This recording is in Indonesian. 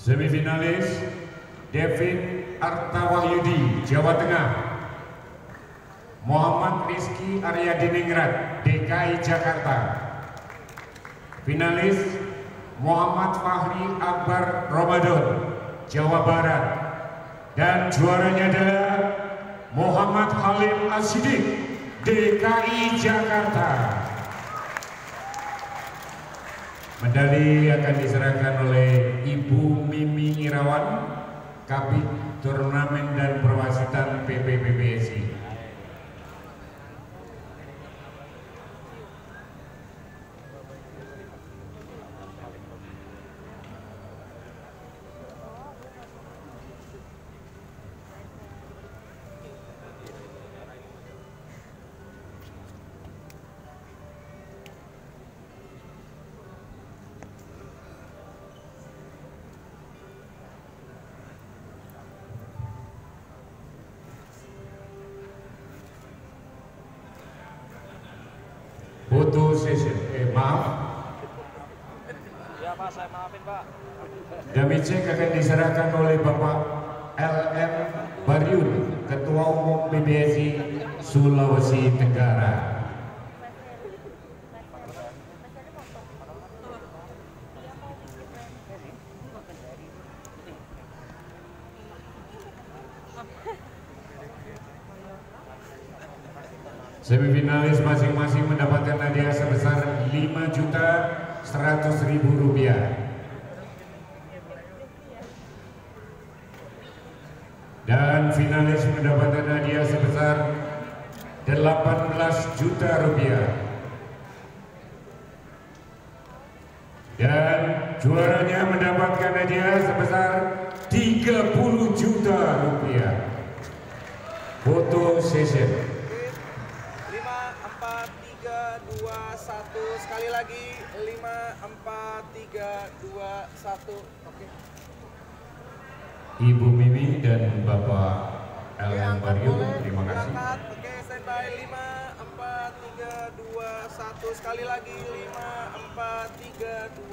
Semifinalis Devin Artawahyudi Jawa Tengah. Muhammad Rizky Aryadiningrat DKI Jakarta. Finalis Muhammad Fahri Akbar Ramadan Jawa Barat. Dan juaranya adalah Muhammad Halim Asidik DKI Jakarta. Medali akan diserahkan oleh Kabit Turnamen dan Foto session, eh maaf, Ya Pak, saya maafin Pak. Damicek akan diserahkan oleh Bapak LM Baryun, Ketua Umum PBSI Sulawesi Tenggara. Semifinalis masing-masing mendapatkan hadiah sebesar 5 juta 100 ribu rupiah. Dan finalis mendapatkan hadiah sebesar 18 juta rupiah. Dan juaranya mendapatkan hadiah sebesar 30 juta rupiah. Foto session. Lima, empat, tiga, dua, satu. Sekali lagi. Lima, empat, tiga, dua, satu. Oke. Ibu Mimi dan Bapak Baryun, terima kasih. Oke, standby. Lima, empat, tiga, dua, satu. Sekali lagi. Lima, empat, tiga, dua.